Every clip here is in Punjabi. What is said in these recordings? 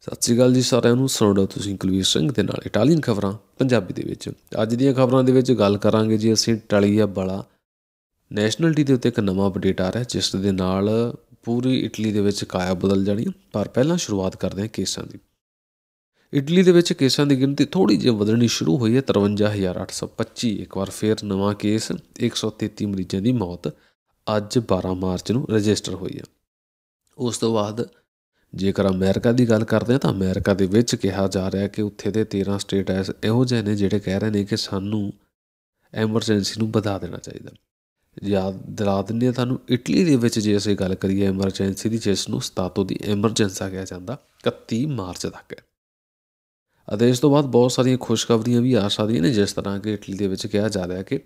ਸਤਿ ਸ੍ਰੀ ਅਕਾਲ ਜੀ ਸਾਰਿਆਂ ਨੂੰ, ਸੁਣੋ ਤੁਸੀਂ ਕੁਲਵੀਰ ਸਿੰਘ ਦੇ ਨਾਲ ਇਟਾਲੀਅਨ ਖਬਰਾਂ ਪੰਜਾਬੀ ਦੇ ਵਿੱਚ। ਅੱਜ ਦੀਆਂ ਖਬਰਾਂ ਦੇ ਵਿੱਚ ਗੱਲ ਕਰਾਂਗੇ ਜੀ ਅਸੀਂ ਟਲੀਆ ਬਲਾ ਨੈਸ਼ਨਲਿਟੀ ਦੇ ਉੱਤੇ ਇੱਕ ਨਵਾਂ ਅਪਡੇਟ ਆ ਰਿਹਾ, ਜਿਸ ਦੇ ਨਾਲ ਪੂਰੀ ਇਟਲੀ ਦੇ ਵਿੱਚ ਕਾਇਆ ਬਦਲ ਜਾਣੀ ਪਰ ਪਹਿਲਾਂ ਸ਼ੁਰੂਆਤ ਕਰਦੇ ਹਾਂ ਕੇਸਾਂ ਦੀ। ਇਟਲੀ ਦੇ ਵਿੱਚ ਕੇਸਾਂ ਦੀ ਗਿਣਤੀ ਥੋੜੀ ਜਿਹੀ ਵਧਣੀ ਸ਼ੁਰੂ ਹੋਈ ਹੈ 53825 ਇੱਕ ਵਾਰ ਫੇਰ ਨਵਾਂ ਕੇਸ 133 ਮਰੀਜ਼ਾਂ ਦੀ ਮੌਤ। ਅੱਜ 12 ਮਾਰਚ ਨੂੰ ਰਜਿਸਟਰ ਹੋਈ ਹੈ ਉਸ ਤੋਂ ਬਾਅਦ ਜੇਕਰ ਅਮਰੀਕਾ ਦੀ ਗੱਲ ਕਰਦੇ ਹਾਂ ਤਾਂ ਅਮਰੀਕਾ ਦੇ ਵਿੱਚ ਕਿਹਾ ਜਾ ਰਿਹਾ ਕਿ ਉੱਥੇ ਦੇ 13 ਸਟੇਟ ਐਸ ਇਹੋ ਜਿਹੇ ਨੇ ਜਿਹੜੇ ਕਹਿ ਰਹੇ ਨੇ ਕਿ ਸਾਨੂੰ ਐਮਰਜੈਂਸੀ ਨੂੰ ਵਧਾ ਦੇਣਾ ਚਾਹੀਦਾ। ਯਾਦ ਦਿਲਾ ਦਿੰਦੇ ਆ ਤੁਹਾਨੂੰ, ਇਟਲੀ ਦੇ ਵਿੱਚ ਜੇ ਅਸੀਂ ਗੱਲ ਕਰੀਏ ਐਮਰਜੈਂਸੀ ਦੀ, ਜਿਸ ਨੂੰ ਸਤਾਤੋ ਦੀ ਐਮਰਜੈਂਸਾ ਕਿਹਾ ਜਾਂਦਾ 31 ਮਾਰਚ ਤੱਕ ਹੈ। ਅਤੇ ਇਸ ਤੋਂ ਬਾਅਦ ਬਹੁਤ ਸਾਰੀਆਂ ਖੁਸ਼ਖਬਰੀਆਂ ਵੀ ਆ ਸਕਦੀਆਂ ਨੇ, ਜਿਸ ਤਰ੍ਹਾਂ ਕਿ ਇਟਲੀ ਦੇ ਵਿੱਚ ਕਿਹਾ ਜਾ ਰਿਹਾ ਕਿ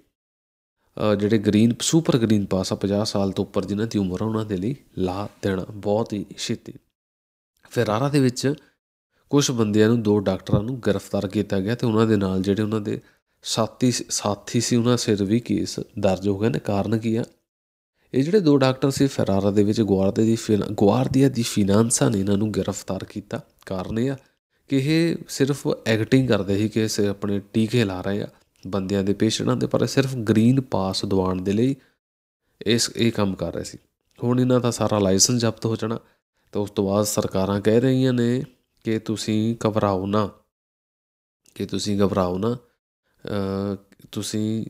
ਜਿਹੜੇ ਗ੍ਰੀਨ ਸੁਪਰ ਗ੍ਰੀਨ ਪਾਸ ਆ 50 ਸਾਲ ਤੋਂ ਉੱਪਰ ਜਿਨ੍ਹਾਂ ਦੀ ਉਮਰ ਆ, ਉਹਨਾਂ ਦੇ ਲਈ ਲਾ ਦੇਣਾ ਬਹੁਤ ਹੀ ਛੇਤੀ। ਫਰਾਰਾ ਦੇ ਵਿੱਚ ਕੁਝ ਬੰਦਿਆਂ ਨੂੰ ਦੋ ਡਾਕਟਰਾਂ ਨੂੰ ਗ੍ਰਿਫਤਾਰ ਕੀਤਾ ਗਿਆ ਤੇ ਉਹਨਾਂ ਦੇ ਨਾਲ ਜਿਹੜੇ ਉਹਨਾਂ ਦੇ ਸਾਥੀ ਸਾਥੀ ਸੀ, ਉਹਨਾਂ ਸਿਰ ਵੀ ਕੇਸ ਦਰਜ ਹੋ ਗਏ ਨੇ। ਕਾਰਨ ਕੀ ਆ? ਇਹ ਜਿਹੜੇ ਦੋ ਡਾਕਟਰ ਸੀ, ਫਰਾਰਾ ਦੇ ਵਿੱਚ ਗੁਆਰਦੇ ਦੀ ਗੁਆਰਦੀਆ ਦੀ ਫਾਈਨਾਂਸਾਂ ਨੇ ਇਹਨਾਂ ਨੂੰ ਗ੍ਰਿਫਤਾਰ ਕੀਤਾ। ਕਾਰਨ ਇਹ ਆ ਕਿ ਇਹ ਸਿਰਫ ਐਕਟਿੰਗ ਕਰਦੇ ਸੀ ਕਿ ਸੇ ਆਪਣੇ ਟੀਕੇ ਲਾ ਰਹੇ ਆ ਬੰਦਿਆਂ ਦੇ ਪੇਸ਼ੈਂਟਾਂ ਦੇ, ਪਰ ਸਿਰਫ ਗ੍ਰੀਨ ਪਾਸ ਦਿਵਾਉਣ ਦੇ ਲਈ ਇਸ, ਇਹ ਕੰਮ ਕਰ ਰਹੇ ਸੀ। ਹੁਣ ਇਹਨਾਂ ਦਾ ਸਾਰਾ ਲਾਇਸੈਂਸ ਜ਼ਬਤ ਹੋ ਜਾਣਾ। ਤਾਂ ਉਸ ਤੋਂ ਬਾਅਦ ਸਰਕਾਰਾਂ ਕਹਿ ਰਹੀਆਂ ਨੇ ਕਿ ਤੁਸੀਂ ਘਬਰਾਓ ਨਾ, ਕਿ ਤੁਸੀਂ ਘਬਰਾਓ ਨਾ। ਤੁਸੀਂ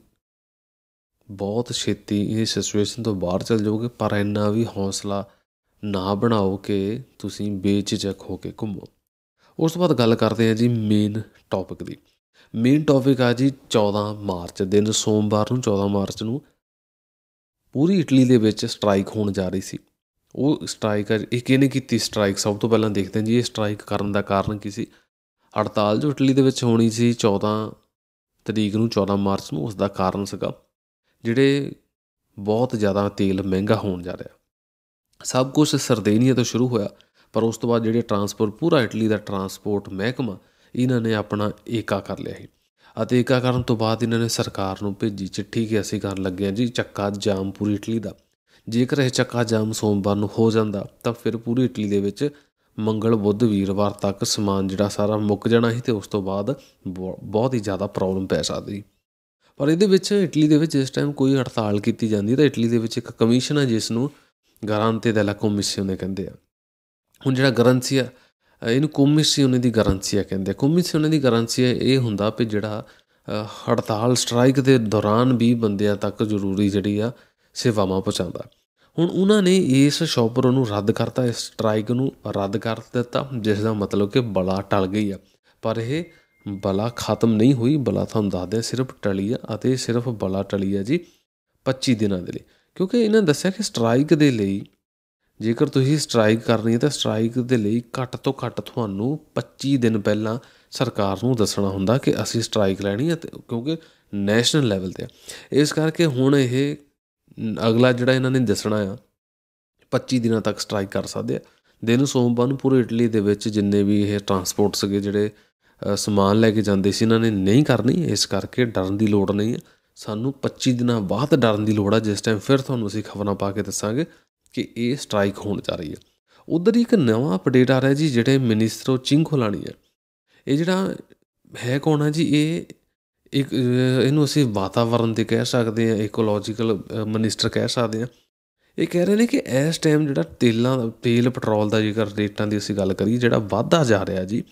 ਬਹੁਤ ਛੇਤੀ ਇਸ ਸਿਚੁਏਸ਼ਨ ਤੋਂ ਬਾਹਰ ਚੱਲ ਜਾਓਗੇ, ਪਰ ਇੰਨਾ ਵੀ ਹੌਸਲਾ ਨਾ ਬਣਾਓ ਕਿ ਤੁਸੀਂ ਬੇਝਿਜਕ ਹੋ ਕੇ ਘੁੰਮੋ। ਉਸ ਤੋਂ ਬਾਅਦ ਗੱਲ ਕਰਦੇ ਹਾਂ ਜੀ ਮੇਨ ਟੌਪਿਕ ਦੀ। ਮੇਨ ਟੌਪਿਕ ਆ ਜੀ 14 ਮਾਰਚ, ਦਿਨ ਸੋਮਵਾਰ ਨੂੰ 14 ਮਾਰਚ ਨੂੰ ਪੂਰੀ ਇਟਲੀ ਦੇ ਵਿੱਚ ਸਟ੍ਰਾਈਕ ਹੋਣ ਜਾ ਰਹੀ ਸੀ। ਉਹ ਸਟ੍ਰਾਈਕ ਇਹ ਕਿਹਨੇ ਕੀਤੀ ਸਟ੍ਰਾਈਕ ਸਭ ਤੋਂ ਪਹਿਲਾਂ ਦੇਖਦੇ ਹਾਂ ਜੀ, ਇਹ ਸਟ੍ਰਾਈਕ ਕਰਨ ਦਾ ਕਾਰਨ ਕੀ ਸੀ? ਹੜਤਾਲ ਜੋ ਇਟਲੀ ਦੇ ਵਿੱਚ ਹੋਣੀ ਸੀ 14 ਤਰੀਕ ਨੂੰ 14 ਮਾਰਚ ਨੂੰ ਉਸ ਦਾ ਕਾਰਨ ਸੀਗਾ, ਜਿਹੜੇ ਬਹੁਤ ਜ਼ਿਆਦਾ ਤੇਲ ਮਹਿੰਗਾ ਹੋਣ ਜਾ ਰਿਹਾ। ਸਭ ਕੁਝ ਸਰਦੇਨੀਆ ਤੋਂ ਸ਼ੁਰੂ ਹੋਇਆ, ਪਰ ਉਸ ਤੋਂ ਬਾਅਦ ਜਿਹੜੇ ਟਰਾਂਸਪੋਰਟ ਪੂਰਾ ਇਟਲੀ ਦਾ ਟਰਾਂਸਪੋਰਟ ਮਹਿਕਮਾ, ਇਹਨਾਂ ਨੇ ਆਪਣਾ ਏਕਾ ਕਰ ਲਿਆ ਸੀ। ਅਤੇ ਏਕਾ ਕਰਨ ਤੋਂ ਬਾਅਦ ਇਹਨਾਂ ਨੇ ਸਰਕਾਰ ਨੂੰ ਭੇਜੀ, ਚਿੱਠੀ ਕਿ ਅਸੀਂ ਕਰਨ ਲੱਗੇ ਹਾਂ ਜੀ, ਚੱਕਾ ਜਾਮ ਪੂਰੀ ਇਟਲੀ ਦਾ। ਜੇਕਰ ਇਹ ਚੱਕਾ ਜਾਮ ਸੋਮਵਾਰ ਨੂੰ ਹੋ ਜਾਂਦਾ, ਤਾਂ ਫਿਰ ਪੂਰੀ ਇਟਲੀ ਦੇ ਵਿੱਚ ਮੰਗਲ, ਬੁੱਧ, ਵੀਰਵਾਰ ਤੱਕ ਸਮਾਨ ਜਿਹੜਾ ਸਾਰਾ ਮੁੱਕ ਜਾਣਾ ਸੀ ਤੇ ਉਸ ਤੋਂ ਬਾਅਦ ਬਹੁਤ ਹੀ ਜ਼ਿਆਦਾ ਪ੍ਰੋਬਲਮ ਪੈ ਸਕਦੀ। ਪਰ ਇਹਦੇ ਵਿੱਚ ਇਟਲੀ ਦੇ ਵਿੱਚ ਇਸ ਟਾਈਮ ਕੋਈ ਹੜਤਾਲ ਕੀਤੀ ਜਾਂਦੀ, ਤਾਂ ਇਟਲੀ ਦੇ ਵਿੱਚ ਇੱਕ ਕਮਿਸ਼ਨ ਹੈ ਜਿਸ ਨੂੰ ਗਾਰੰਟੀ ਦella commissione ਕਹਿੰਦੇ ਆ। ਹੁਣ ਜਿਹੜਾ ਗਰੰਸੀ ਆ, ਇਹਨੂੰ ਕਮਿਸ਼ੀਓਨੇ ਦੀ ਗਰੰਸੀ ਆ ਕਹਿੰਦੇ ਕਮਿਸ਼ੀਓਨੇ ਦੀ ਗਰੰਸੀ ਇਹ ਹੁੰਦਾ ਕਿ ਜਿਹੜਾ ਹੜਤਾਲ ਸਟ੍ਰਾਈਕ ਦੇ ਦੌਰਾਨ ਵੀ ਬੰਦਿਆਂ ਤੱਕ ਜ਼ਰੂਰੀ ਜਿਹੜੀ ਆ ਸੇਵਾਵਾਂ ਪਹੁੰਚਾਉਂਦਾ। ਹੁਣ ਉਹਨਾਂ ਨੇ ਇਸ ਸ਼ੌਪਰ ਨੂੰ ਰੱਦ ਕਰਤਾ, ਇਸ ਸਟ੍ਰਾਈਕ ਨੂੰ ਰੱਦ ਕਰ ਦਿੱਤਾ, ਜਿਸ ਦਾ ਮਤਲਬ ਕਿ ਬਲਾ ਟਲ ਗਈ ਆ। ਪਰ ਇਹ ਬਲਾ ਖਤਮ ਨਹੀਂ ਹੋਈ। ਬਲਾ ਤੁਹਾਨੂੰ ਦੱਸਦੇ ਸਿਰਫ ਟਲੀ ਆ ਅਤੇ ਸਿਰਫ ਬਲਾ ਟਲੀ ਆ ਜੀ 25 ਦਿਨਾਂ ਦੇ ਲਈ। ਕਿਉਂਕਿ ਇਹਨਾਂ ਦੱਸਿਆ ਕਿ ਸਟ੍ਰਾਈਕ ਦੇ ਲਈ, ਜੇਕਰ ਤੁਸੀਂ ਸਟ੍ਰਾਈਕ ਕਰਨੀ ਹੈ ਤਾਂ ਸਟ੍ਰਾਈਕ ਦੇ ਲਈ ਘੱਟ ਤੋਂ ਘੱਟ ਤੁਹਾਨੂੰ 25 ਦਿਨ ਪਹਿਲਾਂ ਸਰਕਾਰ ਨੂੰ ਦੱਸਣਾ ਹੁੰਦਾ ਕਿ ਅਸੀਂ ਸਟ੍ਰਾਈਕ ਲੈਣੀ ਹੈ ਕਿਉਂਕਿ ਨੈਸ਼ਨਲ ਲੈਵਲ ਤੇ ਇਸ ਕਰਕੇ ਹੁਣ ਇਹ ਅਗਲਾ ਜਿਹੜਾ ਇਹਨਾਂ ਨੇ ਦੱਸਣਾ ਆ 25 ਦਿਨਾਂ ਤੱਕ ਸਟ੍ਰਾਈਕ ਕਰ ਸਕਦੇ ਆ। ਦਿਨ ਸੋਮਵਾਰ ਨੂੰ ਪੂਰੇ ਇਟਲੀ ਦੇ ਵਿੱਚ ਜਿੰਨੇ ਵੀ ਇਹ ਟਰਾਂਸਪੋਰਟ ਸੀਗੇ ਜਿਹੜੇ ਸਮਾਨ ਲੈ ਕੇ ਜਾਂਦੇ ਸੀ, ਇਹਨਾਂ ਨੇ ਨਹੀਂ ਕਰਨੀ, ਇਸ ਕਰਕੇ ਡਰਨ ਦੀ ਲੋੜ ਨਹੀਂ ਹੈ ਸਾਨੂੰ 25 ਦਿਨਾਂ ਬਾਅਦ ਡਰਨ ਦੀ ਲੋੜ ਆ, ਜਿਸ ਟਾਈਮ ਫਿਰ ਤੁਹਾਨੂੰ ਅਸੀਂ ਖਬਰਾਂ ਪਾ ਕੇ ਦੱਸਾਂਗੇ ਕਿ ਇਹ ਸਟ੍ਰਾਈਕ ਹੋਣ ਜਾ ਰਹੀ ਹੈ ਉਧਰ ਇੱਕ ਨਵਾਂ ਅਪਡੇਟ ਆ ਰਿਹਾ ਜੀ, ਜਿਹੜੇ ਮਿਨਿਸਟਰ ਚਿੰਖੋਲਾਣੀ ਹੈ ਇਹ ਜਿਹੜਾ ਹੈ ਕੌਣ ਹੈ ਜੀ? ਇਹ ਇੱਕ ਇਹਨੂੰ ਅਸੀਂ ਵਾਤਾਵਰਣ ਤੇ ਕਹਿ ਸਕਦੇ ਹਾਂ ਇਕੋਲੋਜੀਕਲ ਮਿਨਿਸਟਰ ਕਹਿ ਸਕਦੇ ਹਾਂ। ਇਹ ਕਹਿ ਰਹੇ ਨੇ ਕਿ ਇਸ ਟਾਈਮ ਜਿਹੜਾ ਤੇਲਾਂ ਦਾ, ਤੇਲ ਪੈਟਰੋਲ ਦਾ ਜੇਕਰ ਰੇਟਾਂ ਦੀ ਅਸੀਂ ਗੱਲ ਕਰੀਏ, ਜਿਹੜਾ ਵਾਧਾ ਜਾ ਰਿਹਾ ਜੀ,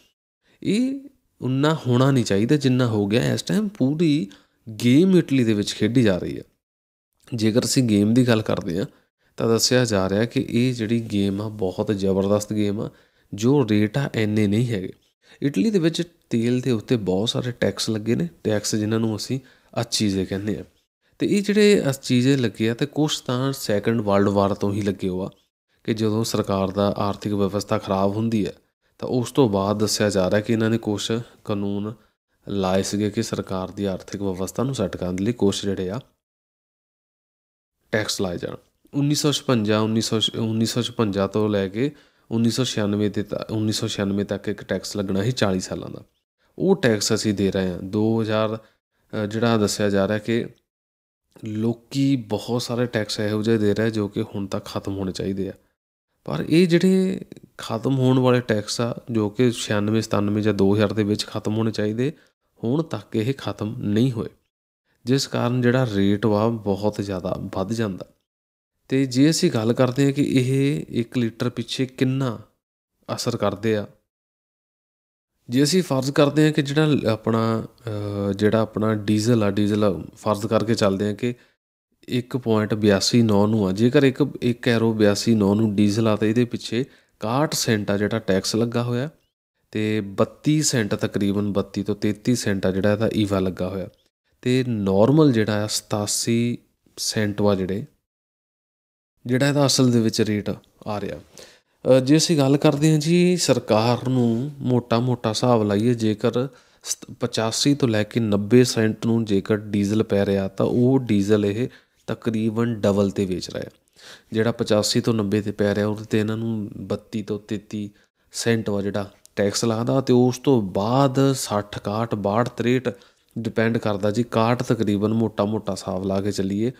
ਇਹ ਉਨਾ ਹੋਣਾ ਨਹੀਂ ਚਾਹੀਦਾ ਜਿੰਨਾ ਹੋ ਗਿਆ ਇਸ ਟਾਈਮ ਪੂਰੀ ਗੇਮ ਇਟਲੀ ਦੇ ਵਿੱਚ ਖੇਡੀ ਜਾ ਰਹੀ ਹੈ। ਜੇਕਰ ਅਸੀਂ ਗੇਮ ਦੀ ਗੱਲ ਕਰਦੇ ਹਾਂ, ਤਾਂ ਦੱਸਿਆ ਜਾ ਰਿਹਾ ਕਿ ਇਹ ਜਿਹੜੀ ਗੇਮ ਆ, ਬਹੁਤ ਜ਼ਬਰਦਸਤ ਗੇਮ ਆ, ਜੋ ਰੇਟ ਆ ਐਨੇ ਨਹੀਂ ਹੈਗੇ। ਇਟਲੀ ਦੇ ਵਿੱਚ ਤੇਲ ਦੇ ਉੱਤੇ ਬਹੁਤ ਸਾਰੇ ਟੈਕਸ ਲੱਗੇ ਨੇ ਟੈਕਸ ਜਿਨ੍ਹਾਂ ਨੂੰ ਅਸੀਂ ਅਚੀਜ਼ੇ ਕਹਿੰਦੇ ਆ ਤੇ ਇਹ ਜਿਹੜੇ ਅਚੀਜ਼ੇ ਲੱਗੇ ਆ ਤੇ ਕੁਝ ਤਾਂ ਸੈਕੰਡ ਵਰਲਡ ਵਾਰ ਤੋਂ ਹੀ ਲੱਗੇ ਹੋਆ ਕਿ ਜਦੋਂ ਸਰਕਾਰ ਦਾ ਆਰਥਿਕ ਵਿਵਸਥਾ ਖਰਾਬ ਹੁੰਦੀ ਹੈ ਤਾਂ ਉਸ ਤੋਂ ਬਾਅਦ ਦੱਸਿਆ ਜਾ ਰਿਹਾ ਕਿ ਇਹਨਾਂ ਨੇ ਕੁਝ ਕਾਨੂੰਨ ਲਾਏ ਸੀਗੇ ਕਿ ਸਰਕਾਰ ਦੀ ਆਰਥਿਕ ਵਿਵਸਥਾ ਨੂੰ ਸੈੱਟ ਕਰਨ ਲਈ ਕੁਝ ਜਿਹੜੇ ਆ ਟੈਕਸ ਲਾਏ ਜਾਣ। 1956 1956 ਤੋਂ ਲੈ ਕੇ 1996 ਤੇ 1996 ਤੱਕ ਇੱਕ ਟੈਕਸ ਲੱਗਣਾ ਸੀ 40 ਸਾਲਾਂ ਦਾ। ਉਹ ਟੈਕਸ ਅਸੀਂ ਦੇ ਰਹੇ ਹਾਂ। 2000 ਜਿਹੜਾ ਦੱਸਿਆ ਜਾ ਰਿਹਾ ਕਿ ਲੋਕੀ ਬਹੁਤ ਸਾਰੇ ਟੈਕਸ ਇਹੋ ਜਿਹੇ ਦੇ ਰਹੇ ਜੋ ਕਿ ਹੁਣ ਤੱਕ ਖਤਮ ਹੋਣੇ ਚਾਹੀਦੇ ਆ। ਪਰ ਇਹ ਜਿਹੜੇ ਖਤਮ ਹੋਣ ਵਾਲੇ ਟੈਕਸ ਆ, ਜੋ ਕਿ 96 97 ਜਾਂ 2000 ਦੇ ਵਿੱਚ ਖਤਮ ਹੋਣੇ ਚਾਹੀਦੇ, ਹੁਣ ਤੱਕ ਇਹ ਖਤਮ ਨਹੀਂ ਹੋਏ। ਜਿਸ ਕਾਰਨ ਜਿਹੜਾ ਰੇਟ ਵਾ ਬਹੁਤ ਜ਼ਿਆਦਾ ਵੱਧ ਜਾਂਦਾ। ਤੇ ਜੇ ਅਸੀਂ ਗੱਲ ਕਰਦੇ ਹਾਂ ਕਿ ਇਹ 1 ਲੀਟਰ ਪਿੱਛੇ ਕਿੰਨਾ ਅਸਰ ਕਰਦੇ ਆ ਜੇ ਅਸੀਂ ਫਰਜ਼ ਕਰਦੇ ਹਾਂ ਕਿ ਜਿਹੜਾ ਆਪਣਾ ਜਿਹੜਾ ਆਪਣਾ ਡੀਜ਼ਲ ਆ, ਡੀਜ਼ਲ ਫਰਜ਼ ਕਰਕੇ ਚੱਲਦੇ ਹਾਂ ਕਿ 1.829 ਨੂੰ ਆ, ਜੇਕਰ ਇੱਕ 1 ਐਰੋ 829 ਨੂੰ ਡੀਜ਼ਲ ਆ, ਤਾਂ ਇਹਦੇ ਪਿੱਛੇ 61 ਸੈਂਟ ਆ ਜਿਹੜਾ ਟੈਕਸ ਲੱਗਾ ਹੋਇਆ ਤੇ 32 ਸੈਂਟ ਤਕਰੀਬਨ 32 ਤੋਂ 33 ਸੈਂਟ ਆ ਜਿਹੜਾ ਇਹਦਾ ਈਵਾ ਲੱਗਾ ਹੋਇਆ। ਤੇ ਨਾਰਮਲ ਜਿਹੜਾ ਆ 87 ਸੈਂਟ ਵਾ ਜਿਹੜੇ, ਜਿਹੜਾ ਇਹਦਾ ਅਸਲ ਦੇ ਵਿੱਚ ਰੇਟ ਆ ਰਿਹਾ। ਜੇ ਅਸੀਂ ਗੱਲ ਕਰਦੇ ਹਾਂ ਜੀ ਸਰਕਾਰ ਨੂੰ ਮੋਟਾ-ਮੋਟਾ ਹਿਸਾਬ ਲਾਈਏ, ਜੇਕਰ 85 ਤੋਂ ਲੈ ਕੇ 90 ਸੈਂਟ ਨੂੰ ਜੇਕਰ ਡੀਜ਼ਲ ਪੈ ਰਿਹਾ, ਤਾਂ ਉਹ ਡੀਜ਼ਲ ਇਹ ਤਕਰੀਬਨ ਡਬਲ ਤੇ ਵੇਚ ਰਿਹਾ ਜਿਹੜਾ 85 ਤੋਂ 90 ਤੇ ਪੈ ਰਿਹਾ, ਉਹਦੇ ਤੇ ਇਹਨਾਂ ਨੂੰ 32 ਤੋਂ 33 ਸੈਂਟ ਵਾ ਜਿਹੜਾ ਟੈਕਸ ਲੱਗਦਾ ਤੇ ਉਸ ਤੋਂ ਬਾਅਦ 60 61 62 63 ਡਿਪੈਂਡ ਕਰਦਾ ਜੀ 61 ਤਕਰੀਬਨ ਮੋਟਾ-ਮੋਟਾ ਹਿਸਾਬ ਲਾ ਕੇ ਚੱਲੀਏ।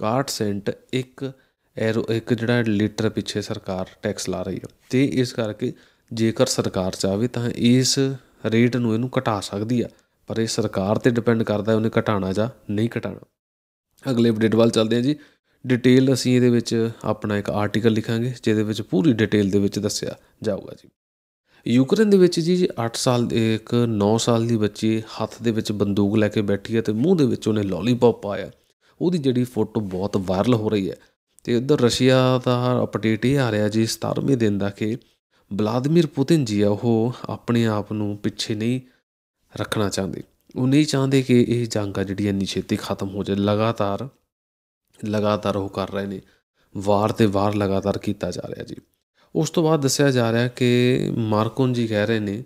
61 ਸੈਂਟ ਇੱਕ ਐਰੋ ਇੱਕ ਜਿਹੜਾ ਲੀਟਰ ਪਿੱਛੇ ਸਰਕਾਰ ਟੈਕਸ ਲਾ ਰਹੀ ਹੈ ਤੇ ਇਸ ਕਰਕੇ ਜੇਕਰ ਸਰਕਾਰ ਚਾਹਵੇ ਤਾਂ ਇਸ ਰੇਟ ਨੂੰ ਇਹਨੂੰ ਘਟਾ ਸਕਦੀ ਆ। ਪਰ ਇਹ ਸਰਕਾਰ ਤੇ ਡਿਪੈਂਡ ਕਰਦਾ ਉਹਨੇ ਘਟਾਣਾ ਜਾਂ ਨਹੀਂ ਘਟਾਣਾ ਅਗਲੇ ਅਪਡੇਟ ਵੱਲ ਚੱਲਦੇ ਹਾਂ ਜੀ। ਡਿਟੇਲ ਅਸੀਂ ਇਹਦੇ ਵਿੱਚ ਆਪਣਾ ਇੱਕ ਆਰਟੀਕਲ ਲਿਖਾਂਗੇ, ਜਿਹਦੇ ਵਿੱਚ ਪੂਰੀ ਡਿਟੇਲ ਦੇ ਵਿੱਚ ਦੱਸਿਆ ਜਾਊਗਾ ਜੀ। ਯੂਕਰੇਨ ਦੇ ਵਿੱਚ ਜੀ 8 ਸਾਲ ਦੇ ਇੱਕ 9 ਸਾਲ ਦੀ ਬੱਚੀ ਹੱਥ ਦੇ ਵਿੱਚ ਬੰਦੂਕ ਲੈ ਕੇ ਬੈਠੀ ਹੈ ਤੇ ਮੂੰਹ ਦੇ ਵਿੱਚ ਉਹਨੇ ਲੋਲੀਪੌਪ ਪਾਇਆ। ਉਹਦੀ ਜਿਹੜੀ ਫੋਟੋ ਬਹੁਤ ਵਾਇਰਲ ਹੋ ਰਹੀ ਹੈ। ਤੇ ਉਧਰ ਰਸ਼ੀਆ ਦਾ ਅਪਡੇਟ ਇਹ ਆ ਰਿਹਾ ਜੀ 17ਵੇਂ ਦਿਨ ਦਾ ਕਿ ਵਲਾਦੀਮੀਰ ਪੁਤਿਨ ਜੀ ਆ, ਉਹ ਆਪਣੇ ਆਪ ਨੂੰ ਪਿੱਛੇ ਨਹੀਂ ਰੱਖਣਾ ਚਾਹੁੰਦੇ। ਉਹ ਨਹੀਂ ਚਾਹੁੰਦੇ ਕਿ ਇਹ ਜੰਗ ਆ ਜਿਹੜੀ ਇੰਨੀ ਛੇਤੀ ਖਤਮ ਹੋ ਜਾਏ। ਲਗਾਤਾਰ ਲਗਾਤਾਰ ਉਹ ਕਰ ਰਹੇ ਨੇ। ਵਾਰ ਤੇ ਵਾਰ ਲਗਾਤਾਰ ਕੀਤਾ ਜਾ ਰਿਹਾ ਜੀ। ਉਸ ਤੋਂ ਬਾਅਦ ਦੱਸਿਆ ਜਾ ਰਿਹਾ ਕਿ ਮਾਰਕੋਨ ਜੀ ਕਹਿ ਰਹੇ ਨੇ,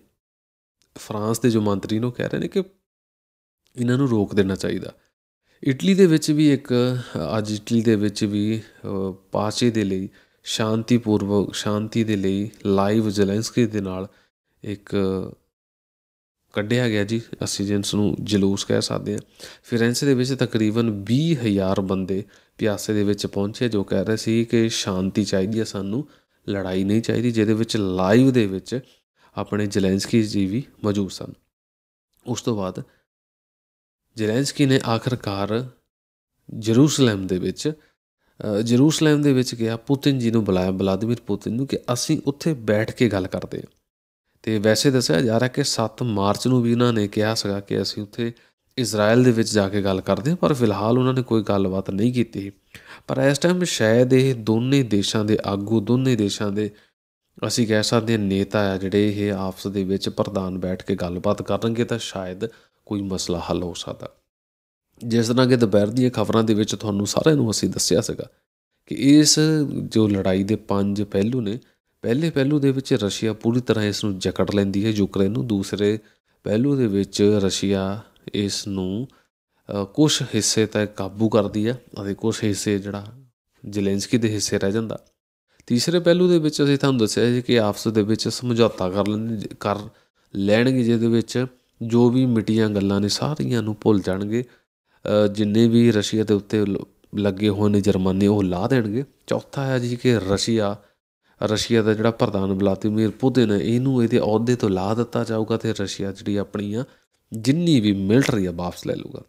ਫਰਾਂਸ ਦੇ ਜੋ ਮੰਤਰੀ ਨੂੰ ਕਹਿ ਰਹੇ ਨੇ ਕਿ ਇਹਨਾਂ ਨੂੰ ਰੋਕ ਦੇਣਾ ਚਾਹੀਦਾ। ਇਟਲੀ ਦੇ ਵਿੱਚ ਵੀ ਇੱਕ, ਅੱਜ ਇਟਲੀ ਦੇ ਵਿੱਚ ਵੀ ਪਾਚੇ ਦੇ ਲਈ ਸ਼ਾਂਤੀਪੂਰਵਕ, ਸ਼ਾਂਤੀ ਦੇ ਲਈ ਲਾਈਵ ਜ਼ੈਲੈਂਸਕੀ ਦੇ ਨਾਲ ਇੱਕ, ਕੱਢਿਆ ਗਿਆ ਜੀ। ਅਸੀਂ ਜਿਸ ਨੂੰ ਜਲੂਸ ਕਹਿ ਸਕਦੇ ਹਾਂ। ਫਿਰੈਂਸ ਦੇ ਵਿੱਚ ਤਕਰੀਬਨ 20000 ਬੰਦੇ ਪਿਆਸੇ ਦੇ ਵਿੱਚ ਪਹੁੰਚੇ, ਜੋ ਕਹਿ ਰਹੇ ਸੀ ਕਿ ਸ਼ਾਂਤੀ ਚਾਹੀਦੀ ਹੈ, ਸਾਨੂੰ ਲੜਾਈ ਨਹੀਂ ਚਾਹੀਦੀ, ਜਿਹਦੇ ਵਿੱਚ ਲਾਈਵ ਦੇ ਵਿੱਚ ਆਪਣੇ ਜ਼ੈਲੈਂਸਕੀ ਜੀ ਵੀ ਮੌਜੂਦ ਸਨ। ਉਸ ਤੋਂ ਬਾਅਦ ਜ਼ੈਲੈਂਸਕੀ ਨੇ ਆਖਰਕਾਰ ਜਰੂਸਲਮ ਦੇ ਵਿੱਚ ਜਰੂਸਲਮ ਦੇ ਵਿੱਚ ਗਿਆ ਪੁਤਿਨ ਜੀ ਨੂੰ ਬੁਲਾਇਆ, ਵਲਾਦੀਮੀਰ ਪੁਤਿਨ ਨੂੰ ਕਿ ਅਸੀਂ ਉੱਥੇ ਬੈਠ ਕੇ ਗੱਲ ਕਰਦੇ ਹਾਂ। ਤੇ ਵੈਸੇ ਦੱਸਿਆ ਜਾ ਰਿਹਾ ਕਿ 7 ਮਾਰਚ ਨੂੰ ਵੀ ਉਹਨਾਂ ਨੇ ਕਿਹਾ ਸੀਗਾ ਕਿ ਅਸੀਂ ਉੱਥੇ ਇਜ਼ਰਾਈਲ ਦੇ ਵਿੱਚ ਜਾ ਕੇ ਗੱਲ ਕਰਦੇ ਹਾਂ, ਪਰ ਫਿਲਹਾਲ ਉਹਨਾਂ ਨੇ ਕੋਈ ਗੱਲਬਾਤ ਨਹੀਂ ਕੀਤੀ। ਪਰ ਇਸ ਟਾਈਮ ਸ਼ਾਇਦ ਇਹ ਦੋਨੇ ਦੇਸ਼ਾਂ ਦੇ ਆਗੂ, ਦੋਨੇ ਦੇਸ਼ਾਂ ਦੇ, ਅਸੀਂ ਕਹਿ ਸਕਦੇ ਹਾਂ, ਨੇਤਾ ਆ ਜਿਹੜੇ ਇਹ ਆਪਸ ਦੇ ਵਿੱਚ ਪ੍ਰਧਾਨ ਬੈਠ ਕੇ ਗੱਲਬਾਤ ਕਰਨਗੇ, ਤਾਂ ਸ਼ਾਇਦ ਕੋਈ ਮਸਲਾ ਹੱਲ ਹੋ ਸਕਦਾ। ਜਿਸ ਤਰ੍ਹਾਂ ਕਿ ਦੁਪਹਿਰ ਦੀਆਂ ਖਬਰਾਂ ਦੇ ਵਿੱਚ ਤੁਹਾਨੂੰ ਸਾਰਿਆਂ ਨੂੰ ਅਸੀਂ ਦੱਸਿਆ ਸੀਗਾ ਕਿ ਇਸ ਜੋ ਲੜਾਈ ਦੇ ਪੰਜ ਪਹਿਲੂ ਨੇ, ਪਹਿਲੇ ਪਹਿਲੂ ਦੇ ਵਿੱਚ ਰਸ਼ੀਆ ਪੂਰੀ ਤਰ੍ਹਾਂ ਇਸ ਨੂੰ ਜਕੜ ਲੈਂਦੀ ਹੈ ਯੂਕਰੇਨ ਨੂੰ। ਦੂਸਰੇ ਪਹਿਲੂ ਦੇ ਵਿੱਚ ਰਸ਼ੀਆ ਇਸ ਨੂੰ ਕੁਝ ਹਿੱਸੇ ਤੱਕ ਕਾਬੂ ਕਰਦੀ ਹੈ ਅਤੇ ਕੁਝ ਹਿੱਸੇ ਜਿਹੜਾ ਜ਼ੈਲੈਂਸਕੀ ਦੇ ਹਿੱਸੇ ਰਹਿ ਜਾਂਦਾ। ਤੀਸਰੇ ਪਹਿਲੂ ਦੇ ਵਿੱਚ ਅਸੀਂ ਤੁਹਾਨੂੰ ਦੱਸਿਆ ਸੀ ਕਿ ਆਪਸ ਦੇ ਵਿੱਚ ਸਮਝੌਤਾ ਕਰ ਲੈਣ ਕਰ ਲੈਣਗੇ, ਜਿਹਦੇ ਵਿੱਚ ਜੋ ਵੀ ਮਿਟੀਆਂ ਗੱਲਾਂ ਨੇ ਸਾਰੀਆਂ ਨੂੰ ਭੁੱਲ ਜਾਣਗੇ। ਜਿੰਨੇ ਵੀ ਰਸ਼ੀਆ ਦੇ ਉੱਤੇ ਲੱਗੇ ਹੋਏ ਨੇ ਜਰਮਾਨੇ, ਉਹ ਲਾ ਦੇਣਗੇ। ਚੌਥਾ ਹੈ ਜੀ ਕਿ ਰਸ਼ੀਆ ਰਸ਼ੀਆ ਦਾ ਜਿਹੜਾ ਪ੍ਰਧਾਨ ਵਲਾਦੀਮੀਰ ਪੁਤਿਨ ਹੈ, ਇਹਨੂੰ ਇਹਦੇ ਅਹੁਦੇ ਤੋਂ ਲਾ ਦਿੱਤਾ ਜਾਊਗਾ ਤੇ ਰਸ਼ੀਆ ਜਿਹੜੀ ਆਪਣੀ ਆ ਜਿੰਨੀ ਵੀ ਮਿਲਟਰੀ ਆ ਵਾਪਸ ਲੈ ਲੂਗਾ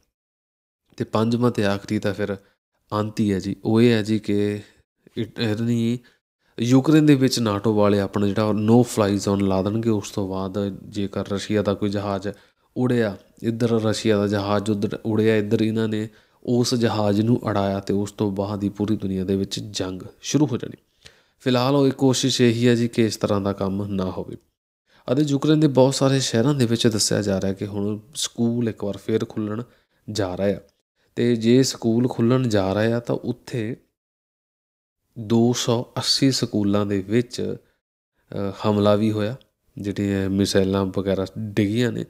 ਤੇ ਪੰਜਵਾਂ ਤੇ ਆਖਰੀ ਤਾਂ ਫਿਰ ਆਂਤੀ ਹੈ ਜੀ। ਉਹ ਇਹ ਹੈ ਜੀ ਕਿ ਇਟਨੀ ਯੂਕਰੇਨ ਦੇ ਵਿੱਚ ਨਾਟੋ ਵਾਲੇ ਆਪਣਾ ਜਿਹੜਾ ਨੋ ਫਲਾਈ ਜ਼ੋਨ ਲਾ ਦੇਣਗੇ, ਉਸ ਤੋਂ ਬਾਅਦ ਜੇਕਰ ਰਸ਼ੀਆ ਦਾ ਕੋਈ ਜਹਾਜ਼ ਉੜਿਆ, ਇੱਧਰ ਰਸ਼ੀਆ ਦਾ ਜਹਾਜ਼ ਉਧਰ ਉੜਿਆ, ਇੱਧਰ ਇਹਨਾਂ ਨੇ ਉਸ ਜਹਾਜ਼ ਨੂੰ ਅੜਾਇਆ ਤੇ ਉਸ ਤੋਂ ਬਾਅਦ ਹੀ ਪੂਰੀ ਦੁਨੀਆ ਦੇ ਵਿੱਚ ਜੰਗ ਸ਼ੁਰੂ ਹੋ ਜਾਣੀ। ਫਿਲਹਾਲ ਉਹ ਕੋਸ਼ਿਸ਼ ਇਹੀ ਹੈ ਜੀ ਕਿ ਇਸ ਤਰ੍ਹਾਂ ਦਾ ਕੰਮ ਨਾ ਹੋਵੇ। ਅਤੇ ਯੂਕਰੇਨ ਦੇ ਬਹੁਤ ਸਾਰੇ ਸ਼ਹਿਰਾਂ ਦੇ ਵਿੱਚ ਦੱਸਿਆ ਜਾ ਰਿਹਾ ਕਿ ਹੁਣ ਸਕੂਲ ਇੱਕ ਵਾਰ ਫੇਰ ਖੁੱਲਣ ਜਾ ਰਿਹਾ ਤੇ ਜੇ ਸਕੂਲ ਖੁੱਲਣ ਜਾ ਰਿਹਾ ਤਾਂ ਉੱਥੇ 280 ਸਕੂਲਾਂ ਦੇ ਵਿੱਚ ਹਮਲਾ ਵੀ ਹੋਇਆ, ਜਿਹੜੀਆਂ ਮਿਸਾਈਲਾਂ ਵਗੈਰਾ ਡਿੱਗੀਆਂ ਨੇ।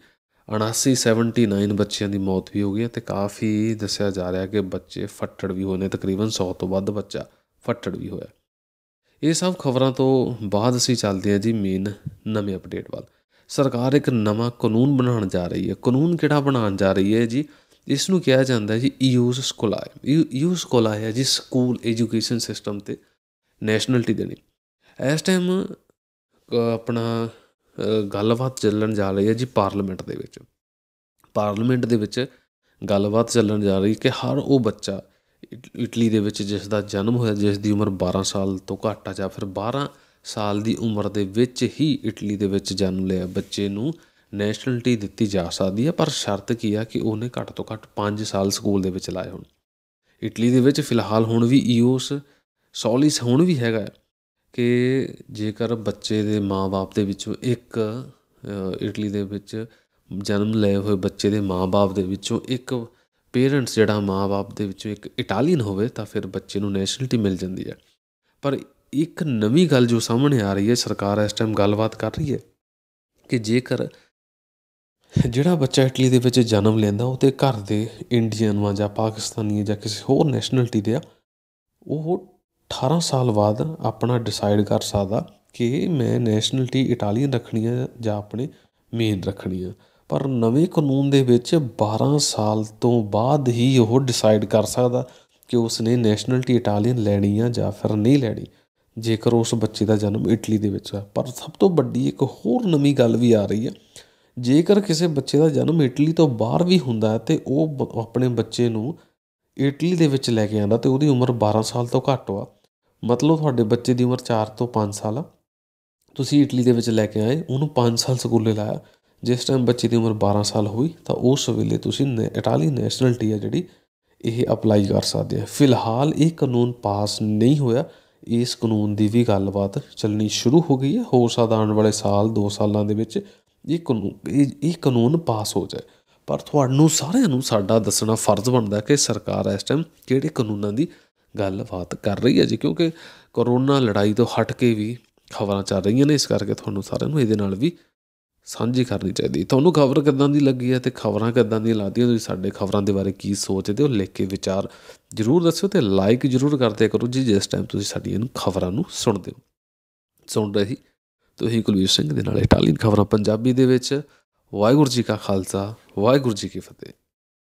79 79 ਬੱਚਿਆਂ ਦੀ ਮੌਤ ਵੀ ਹੋ ਗਈ ਤੇ ਕਾਫੀ ਦੱਸਿਆ ਜਾ ਰਿਹਾ ਕਿ ਬੱਚੇ ਫੱਟੜ ਵੀ ਹੋਏ ਨੇ, ਤਕਰੀਬਨ 100 ਤੋਂ ਵੱਧ ਬੱਚਾ ਫੱਟੜ ਵੀ ਹੋਇਆ। ਇਹ ਸਭ ਖਬਰਾਂ ਤੋਂ ਬਾਅਦ ਅਸੀਂ ਚੱਲਦੇ ਹਾਂ ਜੀ ਮੇਨ ਨਵੇਂ ਅਪਡੇਟ ਵੱਲ। ਸਰਕਾਰ ਇੱਕ ਨਵਾਂ ਕਾਨੂੰਨ ਬਣਾਉਣ ਜਾ ਰਹੀ ਹੈ। ਕਾਨੂੰਨ ਕਿਹੜਾ ਬਣਾਉਣ ਜਾ ਰਹੀ ਹੈ ਜੀ? ਇਸ ਨੂੰ ਕਿਹਾ ਜਾਂਦਾ ਜੀ ਯੂਜ਼ ਸਕੋਲਾਈ ਯੂਜ਼ ਸਕੋਲਾਈ ਹੈ ਜੀ ਸਕੂਲ ਐਜੂਕੇਸ਼ਨ ਸਿਸਟਮ ਤੇ ਨੈਸ਼ਨਲਿਟੀ ਦੇਣੀ। ਇਸ ਟਾਈਮ ਆਪਣਾ ਗੱਲਬਾਤ ਚੱਲਣ ਜਾ ਰਹੀ ਹੈ ਜੀ ਪਾਰਲੀਮੈਂਟ ਦੇ ਵਿੱਚ। ਪਾਰਲੀਮੈਂਟ ਦੇ ਵਿੱਚ ਗੱਲਬਾਤ ਚੱਲਣ ਜਾ ਰਹੀ ਕਿ ਹਰ ਉਹ ਬੱਚਾ ਇਟਲੀ ਦੇ ਵਿੱਚ ਜਿਸ ਦਾ ਜਨਮ ਹੋਇਆ ਜਿਸ ਦੀ ਉਮਰ 12 ਸਾਲ ਤੋਂ ਘੱਟ ਆ ਜਾਂ ਫਿਰ 12 ਸਾਲ ਦੀ ਉਮਰ ਦੇ ਵਿੱਚ ਹੀ ਇਟਲੀ ਦੇ ਵਿੱਚ ਜਨਮ ਲਿਆ ਬੱਚੇ ਨੂੰ। ਨੈਸ਼ਨਲਟੀ ਦਿੱਤੀ ਜਾ ਸਕਦੀ ਹੈ, ਪਰ ਸ਼ਰਤ ਕੀ ਆ ਕਿ ਉਹਨੇ ਘੱਟ ਤੋਂ ਘੱਟ 5 ਸਾਲ ਸਕੂਲ ਦੇ ਵਿੱਚ ਲਾਏ ਹੋਣ। ਇਟਲੀ ਦੇ ਵਿੱਚ ਫਿਲਹਾਲ ਹੁਣ ਵੀ ਈਓਸ ਸੋਲਿਸ ਹੁਣ ਵੀ ਹੈਗਾ ਕਿ ਜੇਕਰ ਬੱਚੇ ਦੇ ਮਾਪੇ ਦੇ ਵਿੱਚੋਂ ਇੱਕ ਇਟਲੀ ਦੇ ਵਿੱਚ ਜਨਮ ਲਏ ਹੋਏ ਬੱਚੇ ਦੇ ਮਾਪੇ ਦੇ ਵਿੱਚੋਂ ਇੱਕ ਪੇਰੈਂਟਸ ਜਿਹੜਾ ਮਾਪੇ ਦੇ ਵਿੱਚੋਂ ਇੱਕ ਇਟਾਲੀਅਨ ਹੋਵੇ ਤਾਂ ਫਿਰ ਬੱਚੇ ਨੂੰ ਨੈਸ਼ਨਲਟੀ ਮਿਲ ਜਾਂਦੀ ਹੈ। ਪਰ ਇੱਕ ਨਵੀਂ ਗੱਲ ਜੋ ਸਾਹਮਣੇ ਆ ਰਹੀ ਹੈ, ਸਰਕਾਰ ਇਸ ਟਾਈਮ ਗੱਲਬਾਤ ਕਰ ਰਹੀ ਹੈ ਕਿ ਜੇਕਰ ਜਿਹੜਾ ਬੱਚਾ ਇਟਲੀ ਦੇ ਵਿੱਚ ਜਨਮ ਲੈਂਦਾ ਉਹਦੇ ਘਰ ਦੇ ਇੰਡੀਅਨ ਵਾ ਜਾਂ ਪਾਕਿਸਤਾਨੀ ਜਾਂ ਕਿਸੇ ਹੋਰ ਨੈਸ਼ਨਲਟੀ ਦੇ ਆ, ਉਹ 18 ਸਾਲ ਬਾਅਦ ਆਪਣਾ ਡਿਸਾਈਡ ਕਰ ਸਕਦਾ ਕਿ ਮੈਂ ਨੈਸ਼ਨਲਟੀ ਇਟਾਲੀਅਨ ਰੱਖਣੀ ਆ ਜਾਂ ਆਪਣੇ ਮੇਨ ਰੱਖਣੀ ਆ। ਪਰ ਨਵੇਂ ਕਾਨੂੰਨ ਦੇ ਵਿੱਚ 12 ਸਾਲ ਤੋਂ ਬਾਅਦ ਹੀ ਉਹ ਡਿਸਾਈਡ ਕਰ ਸਕਦਾ ਕਿ ਉਸ ਨੇ ਨੈਸ਼ਨਲਟੀ ਇਟਾਲੀਅਨ ਲੈਣੀ ਆ ਜਾਂ ਫਿਰ ਨਹੀਂ ਲੈਣੀ, ਜੇਕਰ ਉਸ ਬੱਚੇ ਦਾ ਜਨਮ ਇਟਲੀ ਦੇ ਵਿੱਚ ਆ ਪਰ ਸਭ ਤੋਂ ਵੱਡੀ ਇੱਕ ਹੋਰ ਨਵੀਂ ਗੱਲ ਵੀ ਆ ਰਹੀ ਆ ਜੇਕਰ ਕਿਸੇ ਬੱਚੇ ਦਾ ਜਨਮ ਇਟਲੀ ਤੋਂ ਬਾਹਰ ਵੀ ਹੁੰਦਾ ਹੈ ਤੇ ਉਹ ਆਪਣੇ ਬੱਚੇ ਨੂੰ ਇਟਲੀ ਦੇ ਵਿੱਚ ਲੈ ਕੇ ਆਂਦਾ ਤੇ ਉਹਦੀ ਉਮਰ 12 ਸਾਲ ਤੋਂ ਘੱਟ ਆ ਮਤਲਬ ਤੁਹਾਡੇ ਬੱਚੇ ਦੀ ਉਮਰ 4 ਤੋਂ 5 ਸਾਲ ਆ। ਤੁਸੀਂ ਇਟਲੀ ਦੇ ਵਿੱਚ ਲੈ ਕੇ ਆਏ, ਉਹਨੂੰ 5 ਸਾਲ ਸਕੂਲੇ ਲਾਇਆ। ਜਿਸ ਟਾਈਮ ਬੱਚੇ ਦੀ ਉਮਰ 12 ਸਾਲ ਹੋਈ, ਤਾਂ ਉਸ ਵੇਲੇ ਤੁਸੀਂ ਇਟਾਲੀ ਨੈਸ਼ਨਲਟੀ ਆ ਜਿਹੜੀ, ਇਹ ਅਪਲਾਈ ਕਰ ਸਕਦੇ ਆ। ਫਿਲਹਾਲ ਇਹ ਕਾਨੂੰਨ ਪਾਸ ਨਹੀਂ ਹੋਇਆ। ਇਸ ਕਾਨੂੰਨ ਦੀ ਵੀ ਗੱਲਬਾਤ ਚੱਲਣੀ ਸ਼ੁਰੂ ਹੋ ਗਈ ਹੈ। ਹੋ ਸਕਦਾ ਆਉਣ ਵਾਲੇ ਸਾਲ 2 ਸਾਲਾਂ ਦੇ ਵਿੱਚ ਇਹ ਕਾਨੂੰਨ ਇਹ ਕਾਨੂੰਨ ਪਾਸ ਹੋ ਜਾਏ। ਪਰ ਤੁਹਾਨੂੰ ਸਾਰਿਆਂ ਨੂੰ ਸਾਡਾ ਦੱਸਣਾ ਫਰਜ਼ ਬਣਦਾ ਕਿ ਸਰਕਾਰ ਇਸ ਟਾਈਮ ਕਿਹੜੇ ਕਾਨੂੰਨਾਂ ਦੀ ਗੱਲਬਾਤ ਕਰ ਰਹੀ ਹੈ ਜੀ, ਕਿਉਂਕਿ ਕਰੋਨਾ ਲੜਾਈ ਤੋਂ ਹਟ ਕੇ ਵੀ ਖਬਰਾਂ ਚੱਲ ਰਹੀਆਂ ਨੇ, ਇਸ ਕਰਕੇ ਤੁਹਾਨੂੰ ਸਾਰਿਆਂ ਨੂੰ ਇਹਦੇ ਨਾਲ ਵੀ ਸਾਂਝੀ ਕਰਨੀ ਚਾਹੀਦੀ ਤੁਹਾਨੂੰ ਖਬਰ ਕਿੱਦਾਂ ਦੀ ਲੱਗੀ ਹੈ ਤੇ ਖਬਰਾਂ ਕਿੱਦਾਂ ਦੀਆਂ ਲੱਗਦੀਆਂ, ਤੁਸੀਂ ਸਾਡੇ ਖਬਰਾਂ ਦੇ ਬਾਰੇ ਕੀ ਸੋਚਦੇ ਹੋ, ਲਿਖ ਕੇ ਵਿਚਾਰ ਜਰੂਰ ਦੱਸਿਓ ਤੇ ਲਾਈਕ ਜਰੂਰ ਕਰਦੇ ਕਰੋ ਜੀ, ਜਿਸ ਟਾਈਮ ਤੁਸੀਂ ਸਾਡੀਆਂ ਖਬਰਾਂ ਨੂੰ ਸੁਣਦੇ ਹੋ। ਸੁਣ ਰਹੀ ਤੁਸੀਂ ਕੁਲਵੀਰ ਸਿੰਘ ਦੇ ਨਾਲ ਇਟਾਲੀਅਨ ਖਬਰਾਂ ਪੰਜਾਬੀ ਦੇ ਵਿੱਚ। ਵਾਹਿਗੁਰੂ ਜੀ ਕਾ ਖਾਲਸਾ, ਵਾਹਿਗੁਰੂ ਜੀ ਕੀ ਫਤਿਹ।